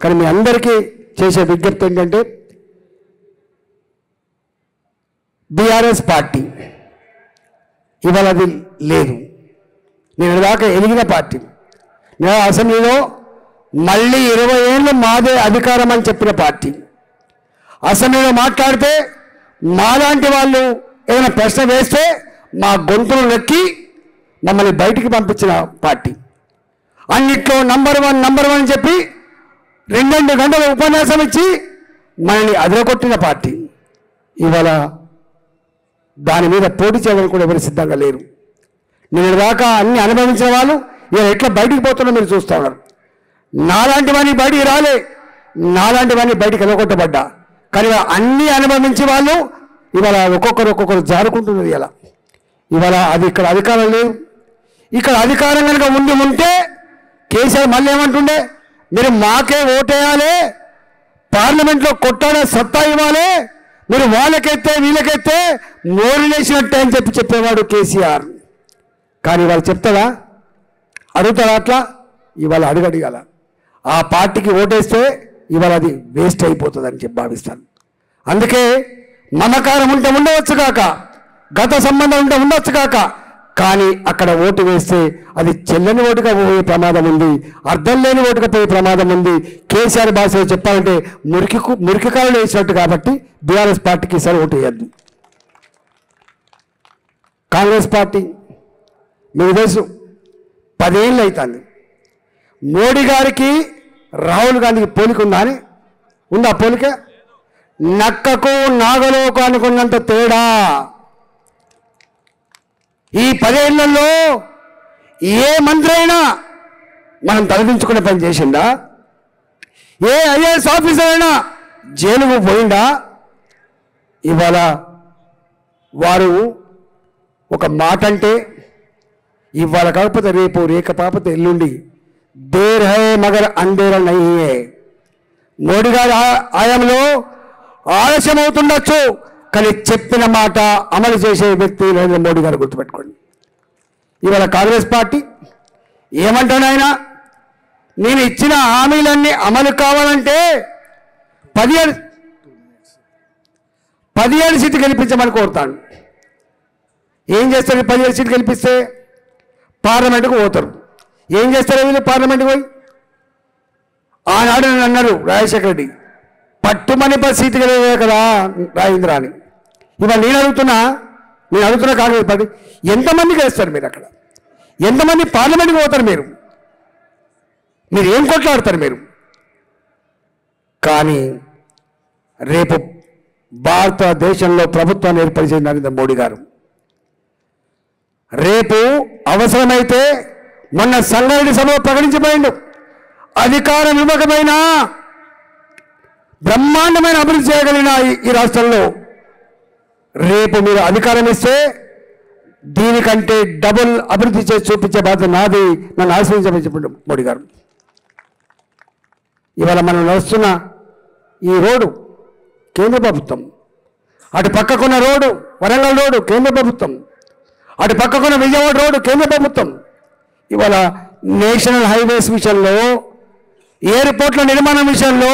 కానీ మీ అందరికీ చేసే విజ్ఞప్తి ఏంటంటే బీఆర్ఎస్ పార్టీ ఇవాళ అది లేదు. నేను దాకా ఎదిగిన పార్టీ. నేను అసెంబ్లీలో మళ్ళీ ఇరవై ఏళ్ళు మాదే అధికారం అని చెప్పిన పార్టీ. అసెంబ్లీలో మాట్లాడితే మాలాంటి వాళ్ళు ఏదైనా ప్రశ్న వేస్తే మా గొంతులు నొక్కి మమ్మల్ని బయటికి పంపించిన పార్టీ. అన్నిట్లో నంబర్ వన్ నంబర్ వన్ అని చెప్పి రెండు గంటల ఉపన్యాసం ఇచ్చి మనల్ని అదరగొట్టిన పార్టీ. ఇవాళ దాని మీద పోటీ చేయడానికి కూడా ఎవరు సిద్ధంగా లేరు. నేను దాకా అన్ని అనుభవించిన వాళ్ళు ఇవాళ ఎట్లా బయటికి పోతున్నా మీరు చూస్తూ ఉన్నారు. నాలాంటివన్నీ బయటికి రాలే నాలాంటివన్నీ బయటికి ఎలగొట్టబడ్డా. కానీ అన్నీ అనుభవించి అనుభవించే వాళ్ళు ఇవాళ ఒక్కొక్కరు ఒక్కొక్కరు జారుకుంటున్నారు ఇలా ఇవాళ అది ఇక్కడ అధికారం లేదు. ఇక్కడ అధికారం కనుక ఉండి ఉంటే కేసీఆర్ మళ్ళీ ఏమంటుండే? మీరు మాకే ఓటేయాలి పార్లమెంట్లో కొట్టాడే సత్తా ఇవ్వాలి మీరు వాళ్ళకైతే వీళ్ళకైతే మోరినేసినట్టే అని చెప్పి చెప్పేవాడు కేసీఆర్. కానీ వాళ్ళు చెప్తారా అడుగుతారా అట్లా? ఇవాళ అడుగడిగాల. ఆ పార్టీకి ఓటేస్తే ఇవాళ అది వేస్ట్ అయిపోతుందని చెప్పి భావిస్తాను. అందుకే మమకారం ఉంటే ఉండవచ్చు కాక గత సంబంధం ఉంటే ఉండొచ్చు కాక కానీ అక్కడ ఓటు వేస్తే అది చెల్లని ఓటుగా పోయే ప్రమాదం ఉంది అర్థం లేని ఓటుగా పోయే ప్రమాదం ఉంది. కేసీఆర్ భాషలో చెప్పాలంటే మురికి మురికి వేసినట్టు కాబట్టి బీఆర్ఎస్ పార్టీకి సరి ఓటు వేయద్దు. కాంగ్రెస్ పార్టీ మీకు తెలుసు పదేళ్ళు అవుతుంది మోడీ గారికి రాహుల్ గాంధీకి పోలిక ఉందా అని? ఉందా పోలిక? నక్కకు నాగలోకు అనుకున్నంత తేడా. ఈ పదేళ్ళలో ఏ మంత్రి అయినా మనం తలదించుకునే పని చేసిందా? ఏ ఐఏఎస్ ఆఫీసర్ అయినా జైలుకు పోయిందా? ఇవాళ వారు ఒక మాట అంటే ఇవాళ కాకపోతే రేపు రేక పాపతే ఎల్లుండి దేర్ హై మగర్ అందేర నయ్యే. మోడీ గారి ఆ- ఆయంలో ఆలస్యం అవుతుండొచ్చు కానీ చెప్పిన మాట అమలు చేసే వ్యక్తి నరేంద్ర మోడీ గారు గుర్తుపెట్టుకోండి. ఇవాళ కాంగ్రెస్ పార్టీ ఏమంటానైనా నేను ఇచ్చిన హామీలన్నీ అమలు కావాలంటే పదిహేడు పదిహేడు సీట్లు గెలిపించమని కోరుతాను. ఏం చేస్తారు పదిహేడు సీట్లు గెలిపిస్తే? పార్లమెంటుకు పోతారు. ఏం చేస్తారు వీళ్ళు పార్లమెంట్కి పోయి? ఆనాడు నన్ను అన్నారు రాజశేఖర రెడ్డి పట్టుమని పది సీటు గెలవే కదా రాజేంద్ర అని. ఇవాళ నేను అడుగుతున్నా నేను అడుగుతున్నా కాదు పార్టీ ఎంతమంది గెలుస్తారు మీరు అక్కడ? ఎంతమంది పార్లమెంట్కి పోతారు మీరు? మీరు ఏం కొట్లాడతారు మీరు? కానీ రేపు భారతదేశంలో ప్రభుత్వాన్ని ఏర్పరిచే నరేంద్ర మోడీ గారు. రేపు అవసరమైతే మొన్న సంగారెడ్డి సభలో ప్రకటించబడిండు అధికారం ఇవ్వకపోయినా బ్రహ్మాండమైన అభివృద్ధి చేయగలిగిన ఈ రాష్ట్రంలో రేపు మీరు అధికారం ఇస్తే దీనికంటే డబుల్ అభివృద్ధి చేసి చూపించే బాధ్యత నాది నన్ను ఆశ్రయించమని చెప్పండి మోడీ గారు. ఇవాళ మనం నడుస్తున్న ఈ రోడ్డు కేంద్ర ప్రభుత్వం. అటు పక్కకున్న రోడ్డు వరంగల్ రోడ్డు కేంద్ర ప్రభుత్వం. అటు పక్కకున్న విజయవాడ రోడ్డు కేంద్ర ప్రభుత్వం. ఇవాళ నేషనల్ హైవేస్ విషయంలో ఎయిర్పోర్ట్ల నిర్మాణం విషయంలో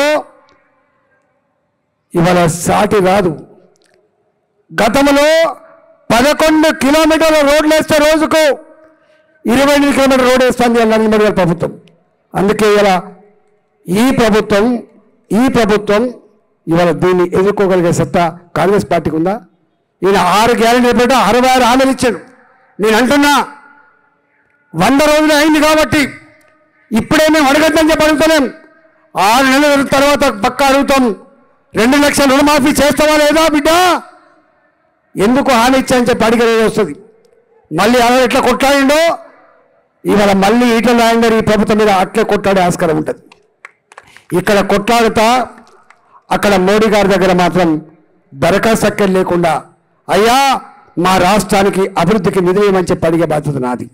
ఇవాళ సాటి రాదు గతంలో పదకొండు కిలోమీటర్ల రోడ్లు వేస్తే రోజుకు ఇరవై ఎనిమిది కిలోమీటర్ రోడ్ వేస్తుంది నరేంద్ర మోడీ ప్రభుత్వం. అందుకే ఇలా ఈ ప్రభుత్వం ఈ ప్రభుత్వం ఇవాళ దీన్ని ఎదుర్కోగలిగే సత్తా కాంగ్రెస్ పార్టీకి ఉందా? ఈయన ఆరు గ్యారెంటీ పెట్టా అరవై ఆరు హామీలు ఇచ్చాడు. నేను అంటున్నా వంద రోజులు అయింది కాబట్టి ఇప్పుడే మేము అడగద్దని చెప్పి ఆరు నెలల తర్వాత పక్క అడుగుతాం. రెండు లక్షల రుణమాఫీ చేస్తావా లేదా బిడ్డ? ఎందుకు హామీ ఇచ్చాయని చెప్పి అడిగేది వస్తుంది. మళ్ళీ అలా ఎట్లా కొట్లాడిండో? ఇవాళ మళ్ళీ ఈటల రాయందరు ఈ ప్రభుత్వం మీద అట్లే కొట్లాడే ఆస్కారం ఉంటుంది. ఇక్కడ కొట్లాడుతా అక్కడ మోడీ గారి దగ్గర మాత్రం దరఖాస్తు అక్కడ లేకుండా అయ్యా మా రాష్ట్రానికి అభివృద్ధికి నిధులు ఇవ్వమని చెప్పి అడిగే బాధ్యత నాది.